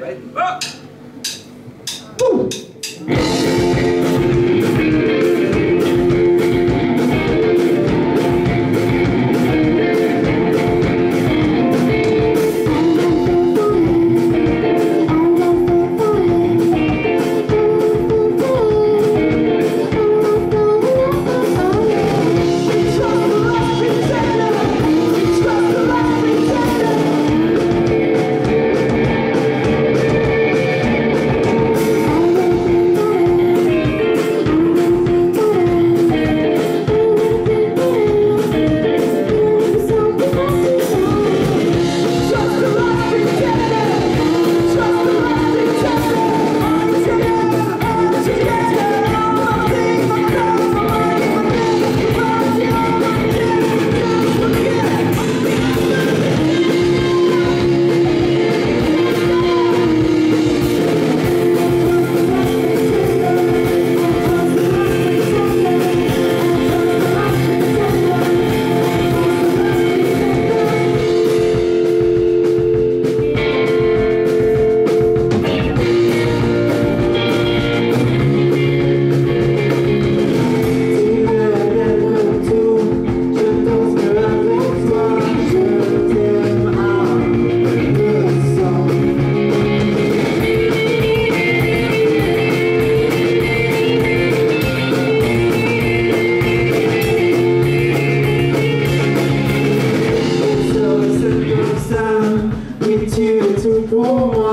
Right? Ah! Woo! Oh,